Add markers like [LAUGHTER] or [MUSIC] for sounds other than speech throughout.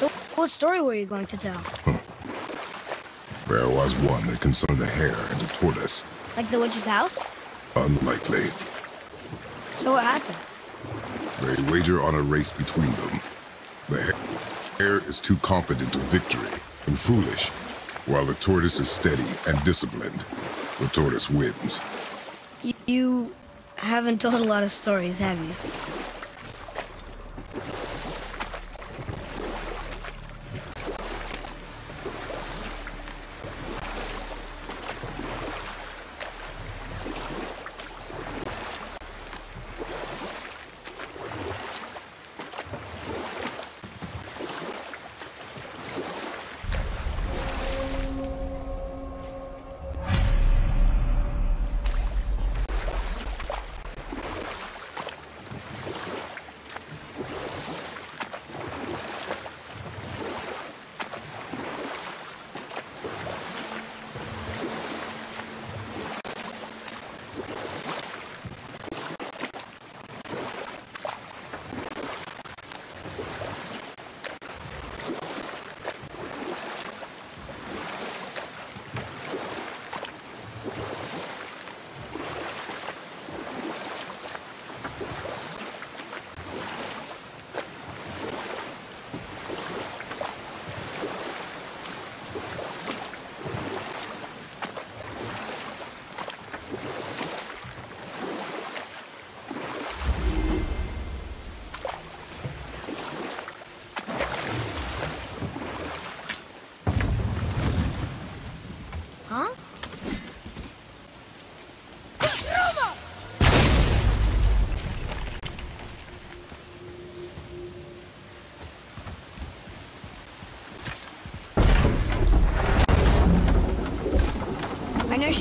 So, what story were you going to tell? There was one that concerned a hare and a tortoise. Like the witch's house? Unlikely. So what happens? They wager on a race between them. The hare, hare is too confident of victory and foolish, while the tortoise is steady and disciplined. The tortoise wins. You haven't told a lot of stories, have you?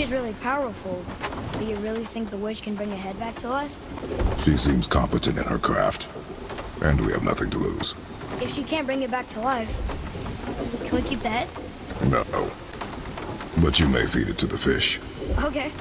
She's really powerful, Do you really think the witch can bring a head back to life? She seems competent in her craft. And we have nothing to lose. If she can't bring it back to life, can we keep the head? No. But you may feed it to the fish. Okay.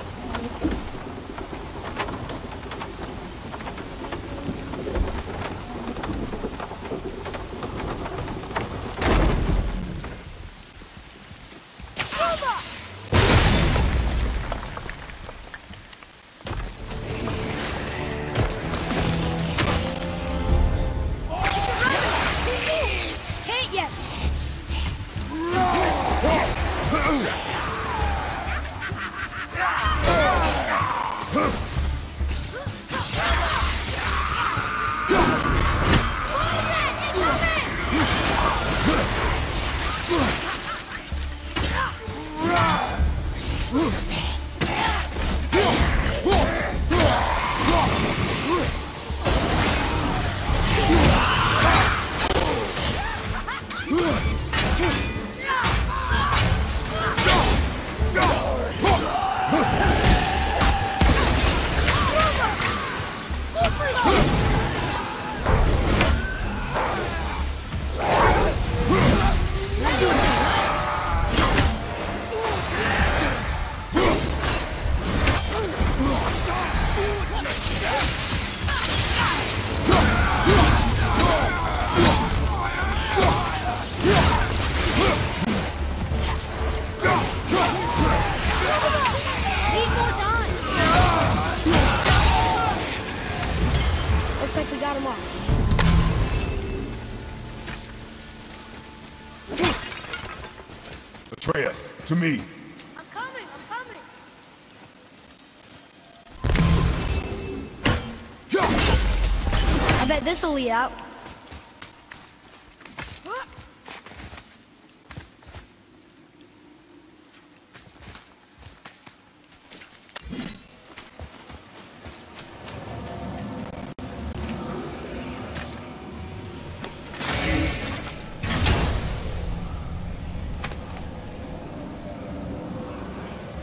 Bet out.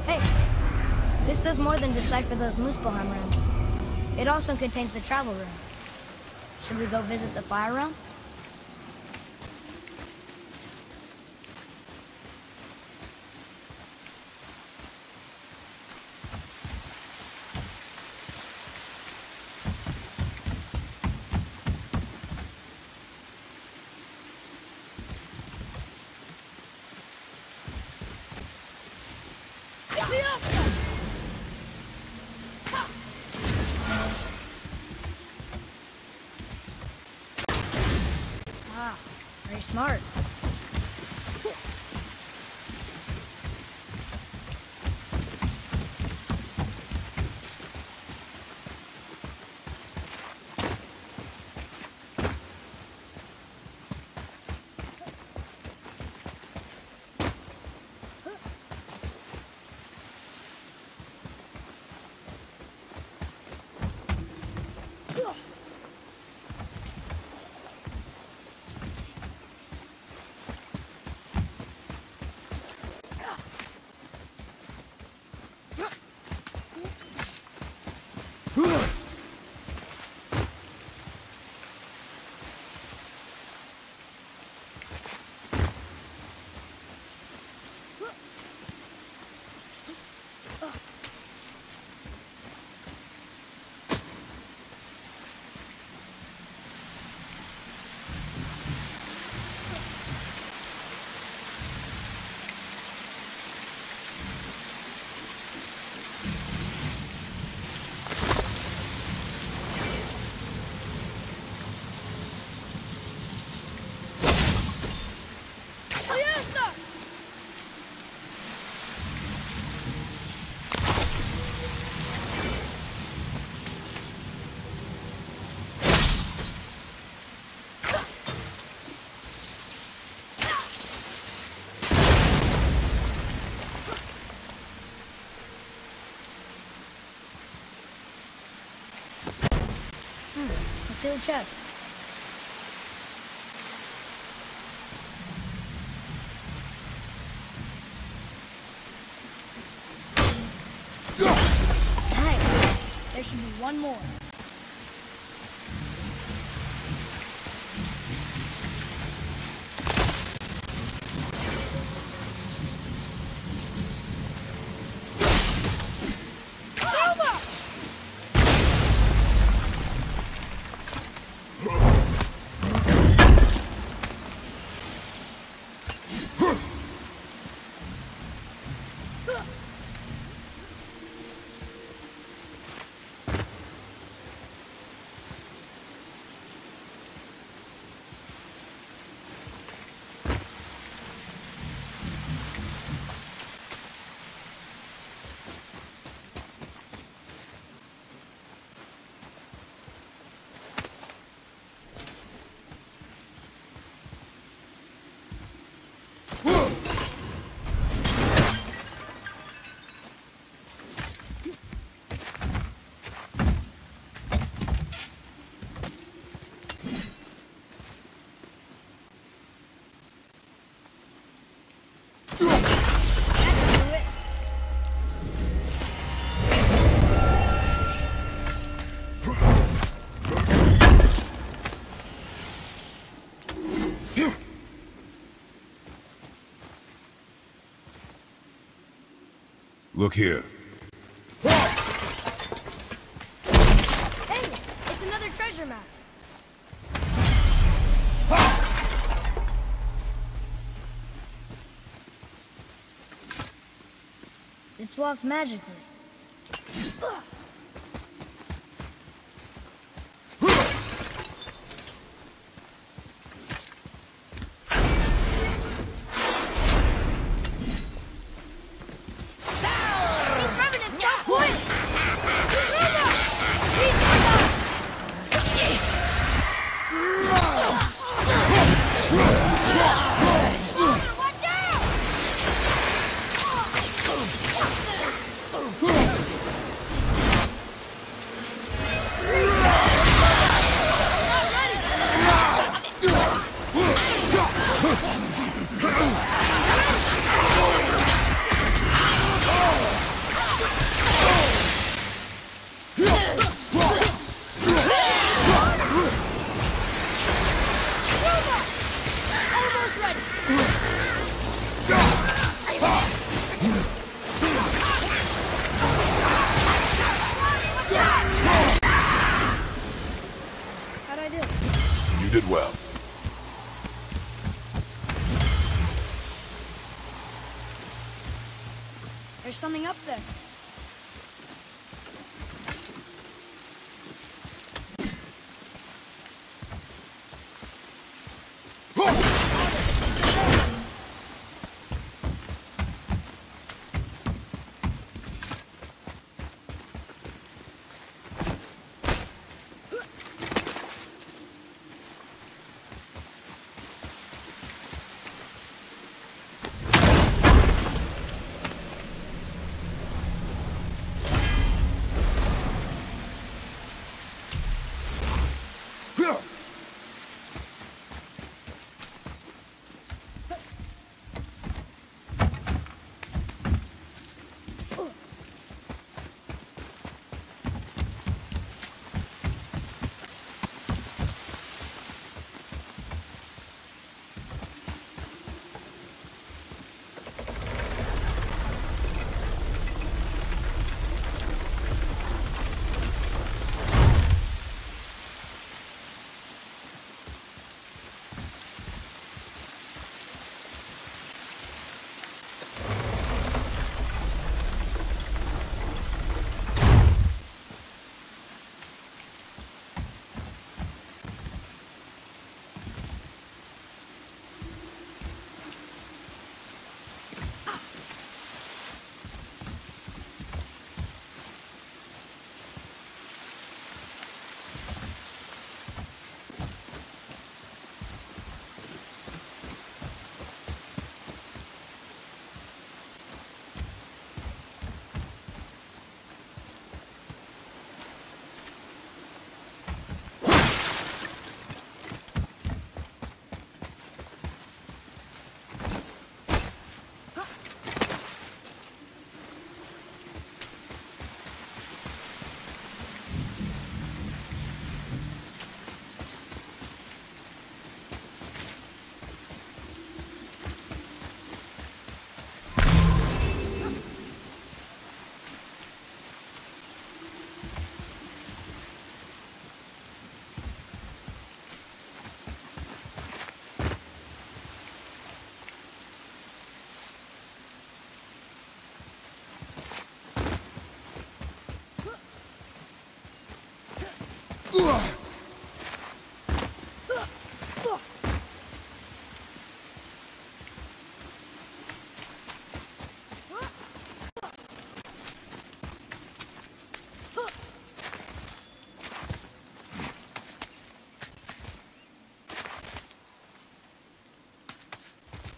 Hey, this does more than decipher those Muspelheim runes. It also contains the travel rune. Should we go visit the fire realm? Smart. Sealed chest. There should be one more. Look here. Hey, it's another treasure map. It's locked magically. Almost [LAUGHS]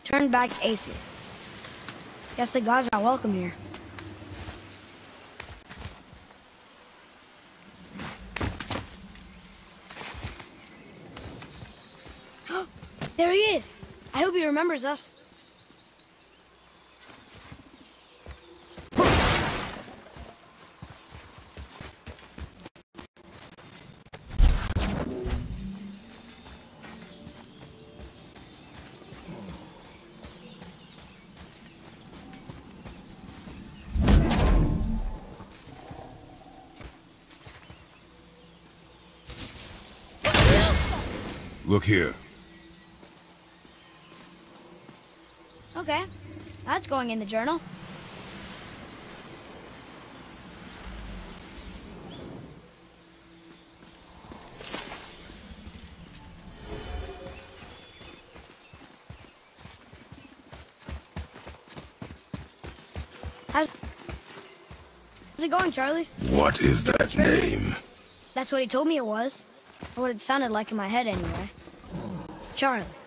Turn back Aesir. Guess the gods are welcome here. [GASPS] there he is! I hope he remembers us. Look here. Okay, that's going in the journal. How's it going, Chaurli? What is that name? That's what he told me it was. Or what it sounded like in my head, anyway. Chaurli.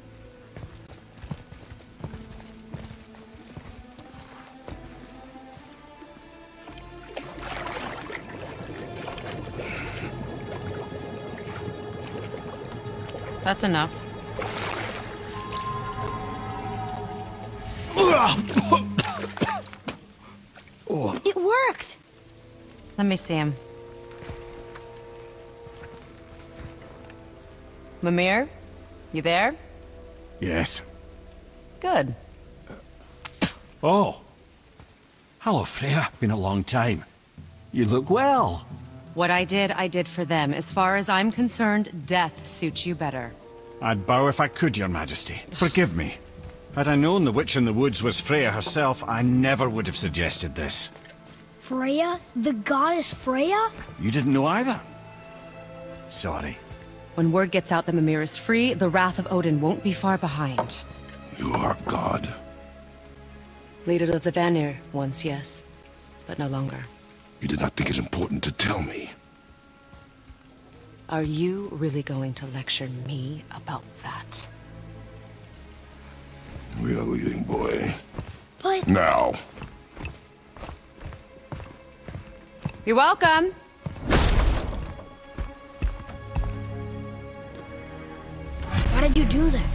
That's enough. It worked! Let me see him. Mimir? You there? Yes. Good. Oh. Hello, Freya. Been a long time. You look well. What I did, I did for them. As far as I'm concerned, death suits you better. I'd bow if I could, your majesty. Forgive me. Had I known the witch in the woods was Freya herself, I never would have suggested this. Freya? The goddess Freya? You didn't know either? Sorry. When word gets out that Mimir is free, the wrath of Odin won't be far behind. You are God. Leader of the Vanir, once yes, but no longer. You did not think it important to tell me. Are you really going to lecture me about that? We are leaving, boy. But Now. You're welcome! why did you do that?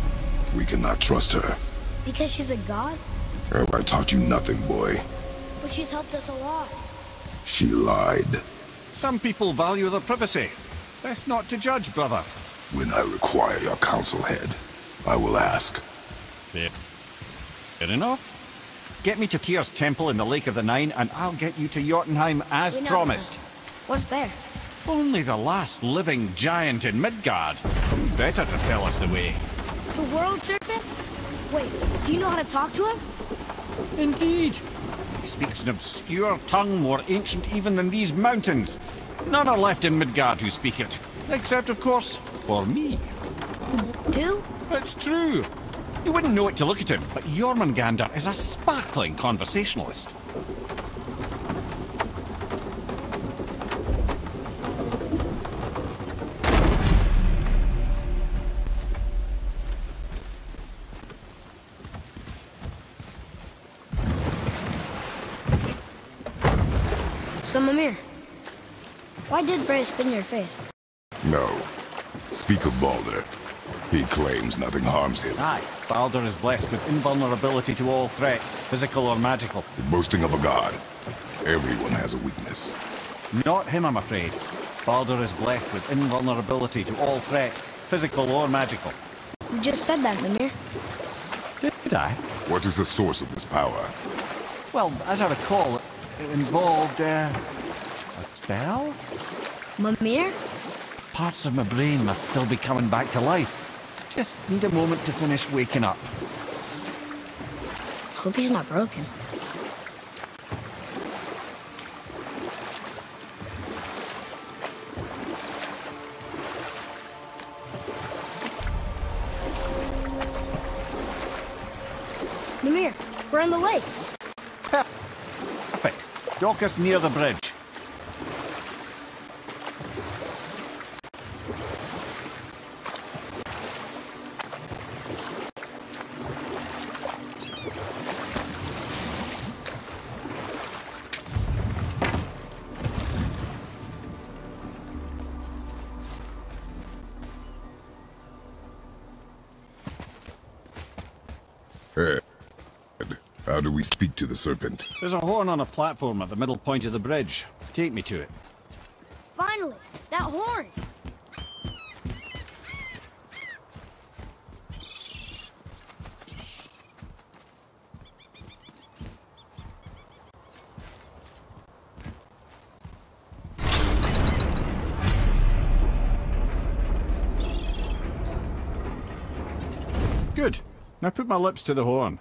We cannot trust her. Because she's a god? Have I taught you nothing, boy? But she's helped us a lot. She lied. Some people value their privacy. Best not to judge, brother. When I require your counsel head, I will ask. Fair. Fair enough. Get me to Tyr's temple in the Lake of the Nine, and I'll get you to Jotunheim as We know. promised. What's there? Only the last living giant in Midgard. Better to tell us the way? The world serpent? Wait, do you know how to talk to him? Indeed. He speaks an obscure tongue more ancient even than these mountains. None are left in Midgard who speak it. Except, of course, for me. Do? It's true. You wouldn't know it to look at him, but Jormungandr is a sparkling conversationalist. So, Mimir, why did Freya spit in your face? No. Speak of Baldur. He claims nothing harms him. Aye, Baldur is blessed with invulnerability to all threats, physical or magical. Boasting of a god. Everyone has a weakness. Not him, I'm afraid. Baldur is blessed with invulnerability to all threats, physical or magical. You just said that, Mimir. Did I? What is the source of this power? Well, as I recall, it involved, uh, a spell? Mimir? Parts of my brain must still be coming back to life. Just need a moment to finish waking up. Hope he's not broken. Mimir, we're on the lake. Perfect. Dock us near the bridge. The serpent? There's a horn on a platform at the middle point of the bridge. Take me to it. Finally, that horn. Good. Now put my lips to the horn.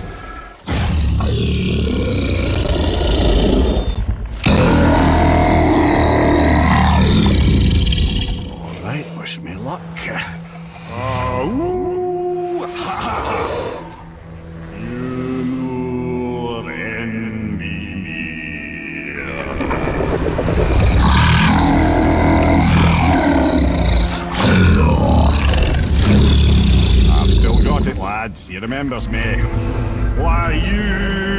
Lads. He remembers me. Why you?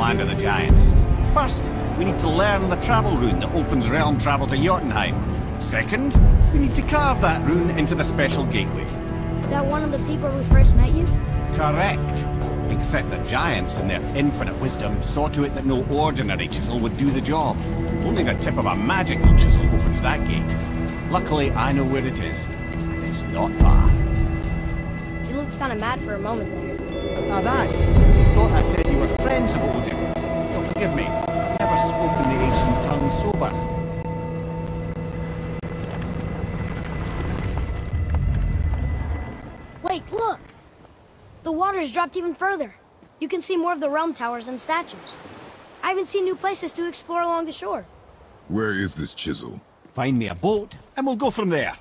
Land of the giants. First, we need to learn the travel rune that opens realm travel to Jotunheim. Second, we need to carve that rune into the special gateway. That one of the people we first met you? Correct. Except the giants, in their infinite wisdom, saw to it that no ordinary chisel would do the job. Only the tip of a magical chisel opens that gate. Luckily, I know where it is, and it's not far. You looked kind of mad for a moment there. Now that, you thought I said you were friends of Odin. You'll forgive me. I've never spoken the ancient tongue sober. Wait, look! The water's dropped even further. You can see more of the realm towers and statues. I even see new places to explore along the shore. Where is this chisel? Find me a boat, and we'll go from there.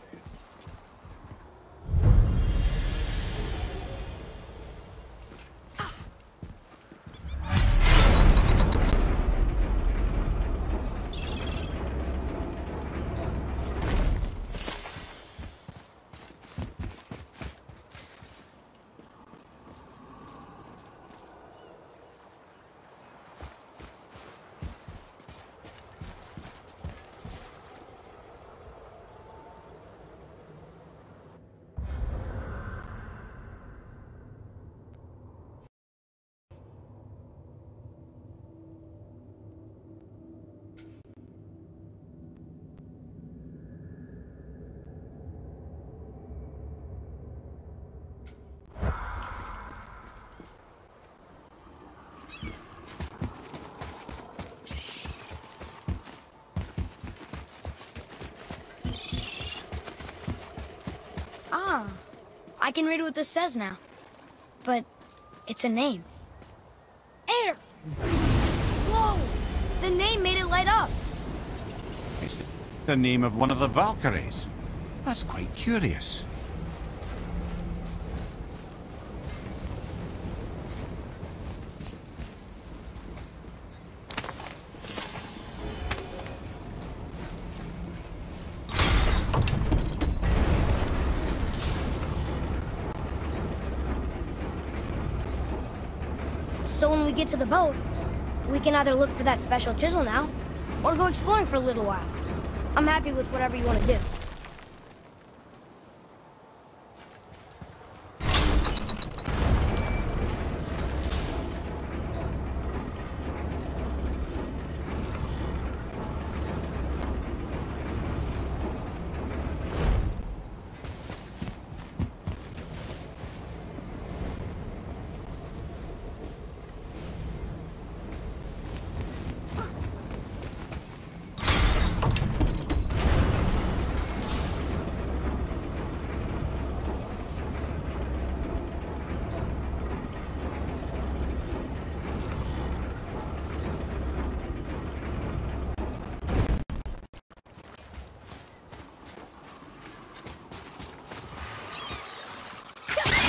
I can read what this says now. But it's a name. Eir! Whoa! The name made it light up. It's the name of one of the Valkyries. That's quite curious. To the boat, we can either look for that special chisel now, or go exploring for a little while. I'm happy with whatever you want to do.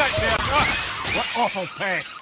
There! Ah, what awful pests!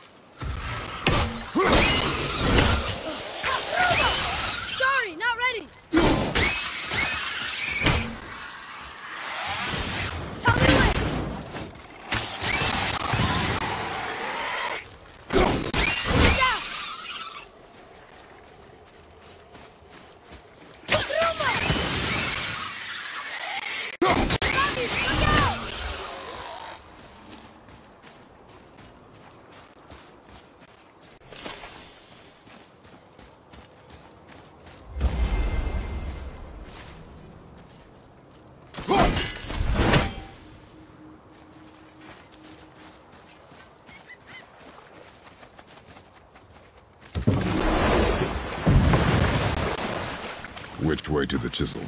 Which way to the chisel?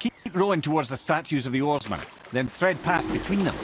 Keep rowing towards the statues of the oarsmen, then thread past between them.